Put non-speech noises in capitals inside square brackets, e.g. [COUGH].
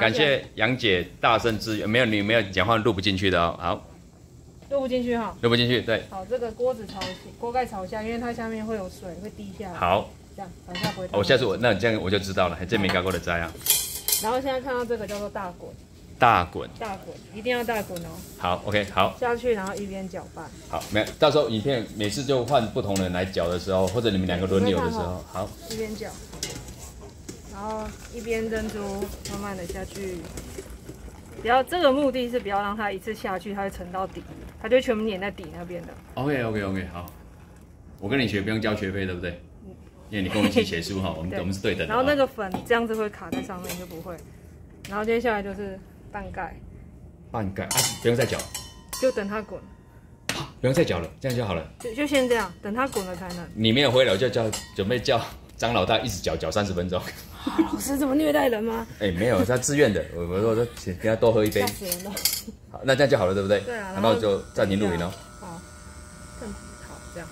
感谢杨姐大声支援，没有你没有讲话录不进去的哦。好，录不进去哈。录不进去，对。好，这个锅子朝锅盖朝下，因为它下面会有水会滴下来。好，这样等下不会。我下次我那这样我就知道了，还真没搞过的灾啊。然后现在看到这个叫做大滚。大滚。大滚，一定要大滚哦。好，OK，好。下去，然后一边搅拌。好，没有，到时候影片每次就换不同人来搅的时候，或者你们两个轮流的时候，好。一边搅。然后一边珍珠慢慢的下去，不要这个目的是不要让它一次下去，它会沉到底，它就全部粘在底那边的。OK OK OK 好，我跟你学不用交学费对不对？因为你跟我一起写书哈，我们 [LAUGHS] 我们是对等。然后那个粉这样子会卡在上面就不会。然后接下来就是半盖。半盖啊，不用再搅。就等它滚。不用再搅了，这样就好了。就就先这样，等它滚了才能。你没有回来，我就叫准备叫张老大一直搅搅三十分钟。老师这么虐待人吗？[LAUGHS] 哎，没有，他自愿的。我我说请跟他多喝一杯。好，那这样就好了，对不对？对啊。然后就暂停录影喽。好，更好这样。